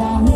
ว่าหั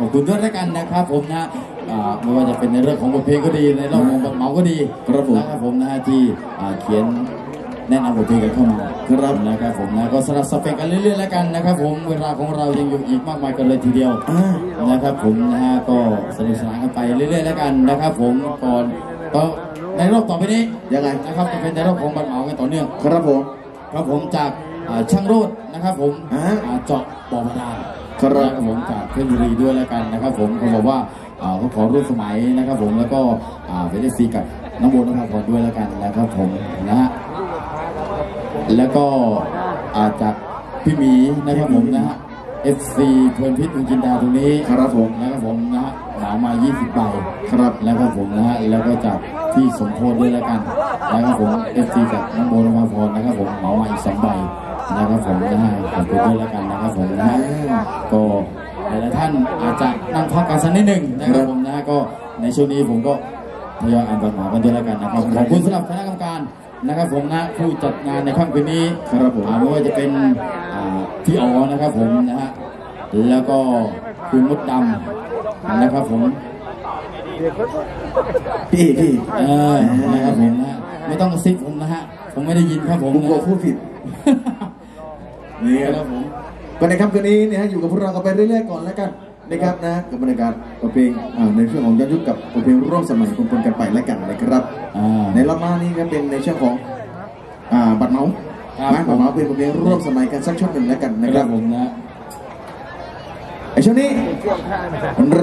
ขอบคุณด้วยแล้วกันนะครับ ผมนะอ่าไม่ว่าจะเป็นในเรื่องของบทเพลงก็ดีในเรื่องของบทเมาก็ดีครับผมนะครับผมนะฮะที่อ่าเขียนแนะนำบทเพลงกันเข้ามาครับนะครับผมนะก็สลับสับเปลี่ยนกันเรื่อยๆแล้วกันนะครับ ผมเวลาของเรายังอยู่อีกมากมายกันเลยทีเดียวอ่านะครับ ผมนะฮะก็สนุกสนานกันไปเรื่อยๆแล้วกันนะครับ ผมก่อนก็ในรอบต่อไปนี้ยังไงนะครับจะเป็นในรอบของบัตรเหมากันต่อเนื่องครับผมครับผมจากอ่าช่างโรดนะครับ ผมอ่าอ่าเจาะบ่อบาดาล ครับนะครับผมจากเพชรบุรีด้วยแล้วกันนะครับ ผมเขาบอกว่าเขาขอร่วมสมัยนะครับ ผมแล้วก็อ่าเป็น FC กับน้องโบนภาพรด้วยแล้วกันนะครับ ผมนะฮะแล้วก็อาจากพี่หมีนะครับผมนะฮะ FC เพลินพิษอุจินดาตรงนี้ครับผมนะครับผมนะฮะเหมามา 20ใบครับแล้วก็ผมนะฮะแล้วก็จากพี่สมโพธิด้วยแล้วกันนะครับผม FC จากน้องโบนภาพรนะครับผมเหมามาอีกสองใบ นะครับผมนะฮะขอบคุณด้วยแล้วกันนะครับผมนะฮะก็หลายๆท่านอาจจะนั่งพักกันสักนิดหนึ่งนะครับผมนะก็ในช่วงนี้ผมก็ทยอยอ่านจดหมายกันด้วยแล้วกันนะครับขอบคุณสำหรับคณะกรรมการนะครับผมนะผู้จัดงานในค่ำคืนนี้ครับผมอ่าไม่ว่าจะเป็นอ่าพี่อ๋อนะครับผมนะฮะแล้วก็คุณมดดำนะครับผมพี่พี่เออนะครับผมนะฮะไม่ต้องกระซิบผมนะฮะผมไม่ได้ยินครับผมผมกลัวพูดผิด นี่คครัรับบผมก็ในค่ำคืนนี้นะฮะอยู่กับพวกเรากันไปเรื่อยๆก่อนแล้วกันนะครับนะกับบรรยากาศบทเพลงอ่าในช่วงของย้อนยุคกับบทเพลงร่วมสมัยปนๆกันไปแล้วกันนะครับอ่าในรอบหน้านี้ก็เป็นในช่วงของอ่าบัตรเมาส์ครับนะบัตรเมาส์เป็นบทเพลงร่วมสมัยกันสักช่วงหนึ่งแล้วกันนะนะคครัรับบผมนะไอช่วงนี้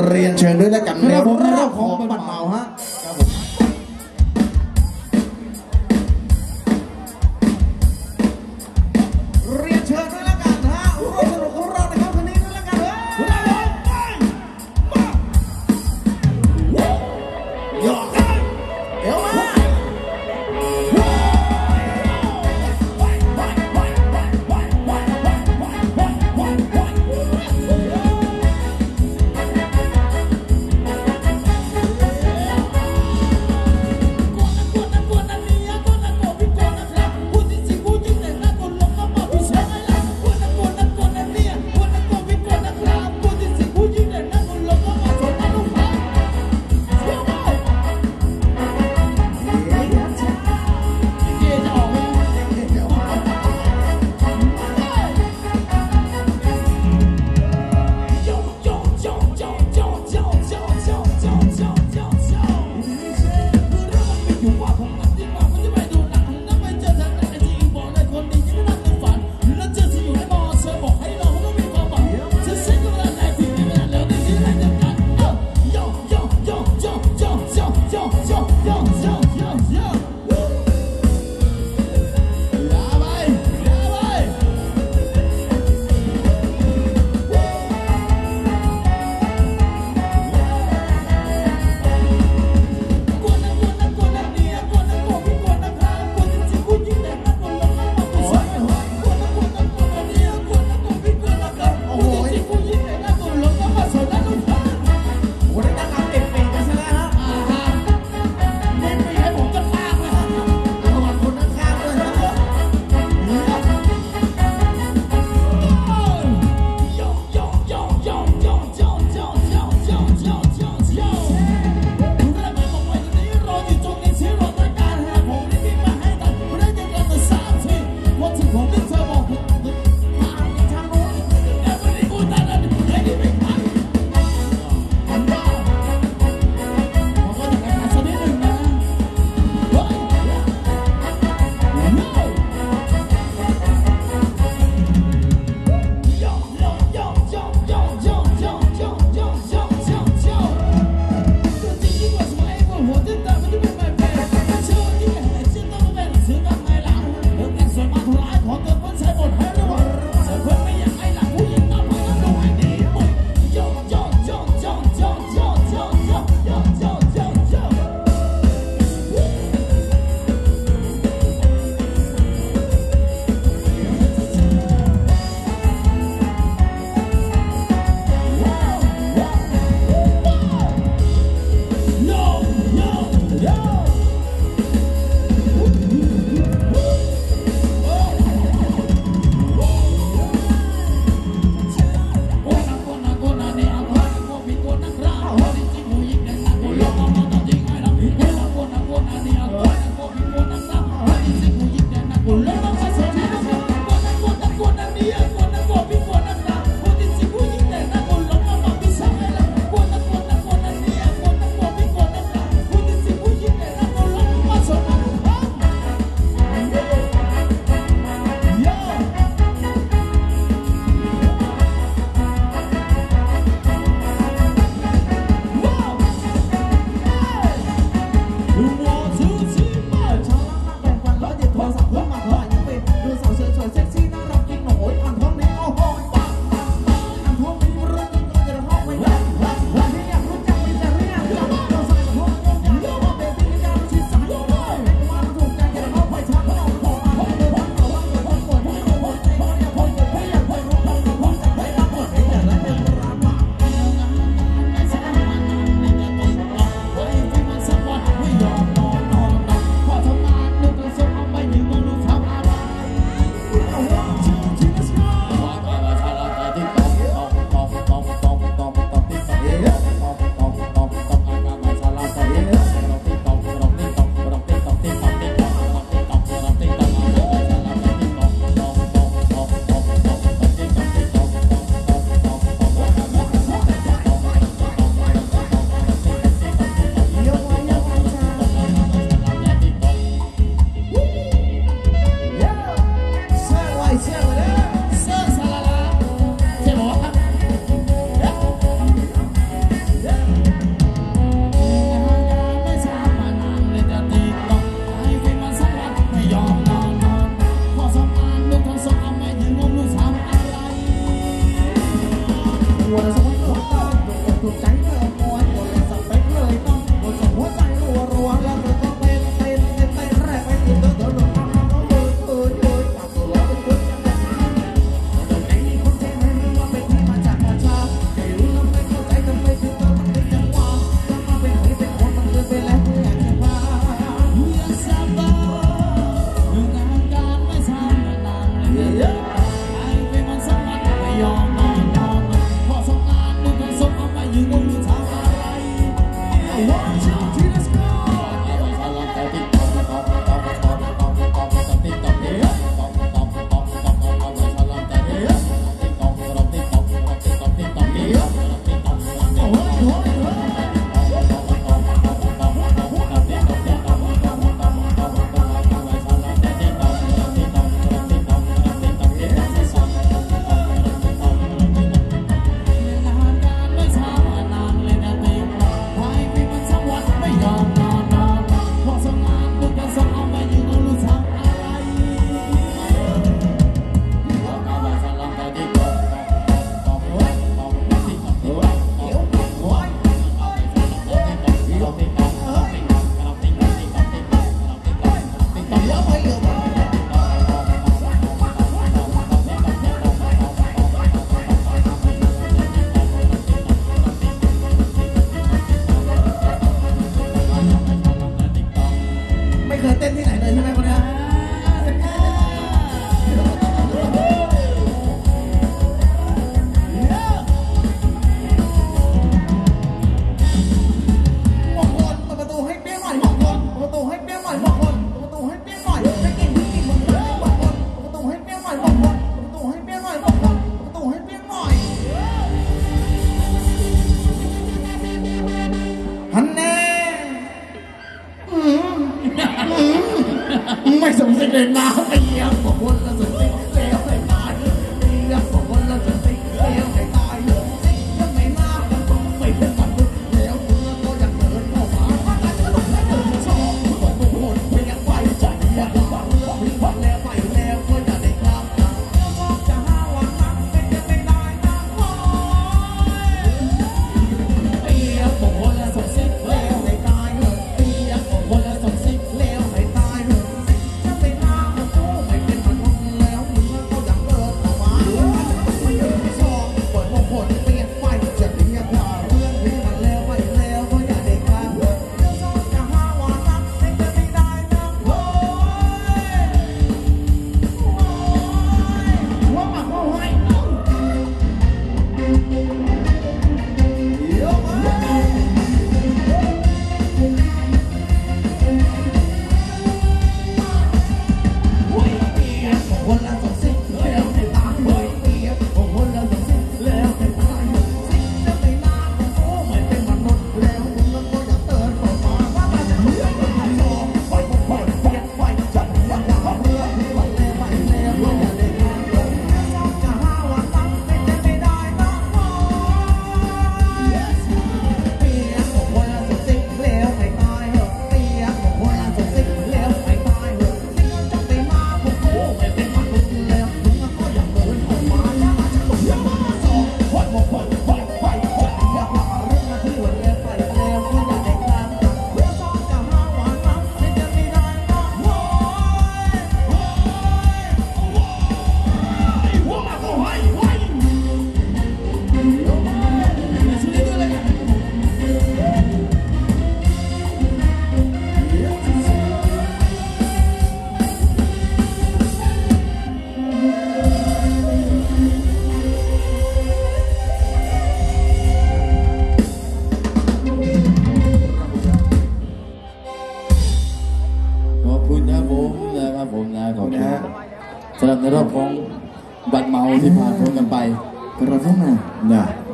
เรียนเชิญด้วยแล้วกันคในรับผมรอบของบัตรเมาส์ฮะ ค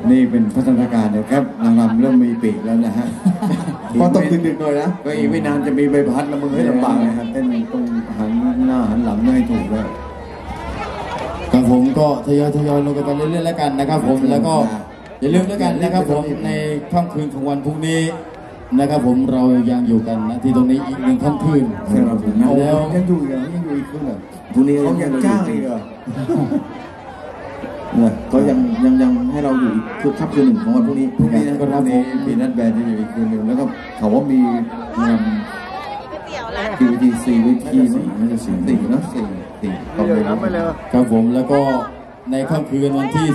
นะนี่เป็นพัฒนาการนะครับนางรำเริ่มมีปีกแล้วนะฮะพอตกดึกๆหน่อยนะก็อีกไม่นานจะมีใบพัดแล้วมึงให้ลำบากนะครับเต้นต้องหันหน้าหันหลังไม่ให้ถูกแล้วครับผมก็ทยอยทยอยลงกันไปเรื่อยๆแล้วกันนะครับ ผมแล้วก็อย่าลืมแล้วกันนะครับ ผมในค่ำคืนของวันพรุ่งนี้นะครับ ผมเรายังอยู่กันนะที่ตรงนี้อีกหนึ่งค่ำคืนใช่ครับผมแล้วยังอยู่อีกเหรอยังอยู่อีกคืนเหรอพรุ่งนี้เขายังจ้างอีกเหรอเนี่ยก็ยังยังยังให้เราอยู่อีกคือคับคืนหนึ่งของวันพรุ่งนี้พรุ่งนี้นะครับผมมีนัดแบนที่อยู่อีกคืนหนึ่งแล้วก็เขาว่ามีงานเตี๋ยวร้านทีวีทีสี่วิธีสี่น่าจะสี่สี่เนอะสี่สี่ต้องเลยรับไปเลยครับผมแล้วก็ในค่ำคืนวันที่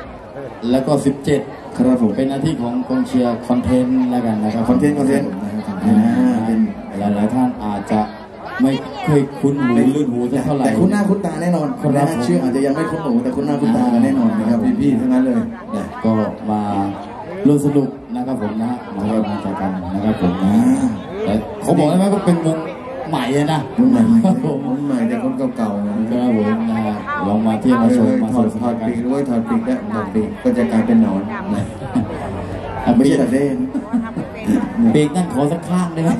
16 แล้วก็ 17ครับผมเป็นหน้าที่ของกองเชียร์คอนเทนต์แล้วกันนะครับคอนเทนต์คอนเทนต์อ่าเป็นหลายๆท่านอาจจะ ไม่เคยคุ้นหูลื่นหูสักเท่าไหร่แต่คุณหน้าคุณตาแน่นอนครับนะฮะชื่ออาจจะยังไม่คุ้นหูแต่คุณหน้าคุณตากันแน่นอนนะครับพี่ๆทั้งนั้นเลยนะก็มาร่วมสนุกนะครับผมนะมาร่วมงานกันนะครับผมนะแต่เขาบอกได้ไหมว่าเป็นวงใหม่อะนะรุ่นใหม่ครับผมรุ่นใหม่แต่คนเก่าๆนะครับผมนะฮะลองมาเที่ยวมาชมมาถสอดนุกถอดกันปีกด้วยถอดปีกได้ถอดปีกก็จะกลายเป็นหนอนนะอะไม่ปีใช่กแต่เด้นปีกนั่นขอสักข้างได้ไหม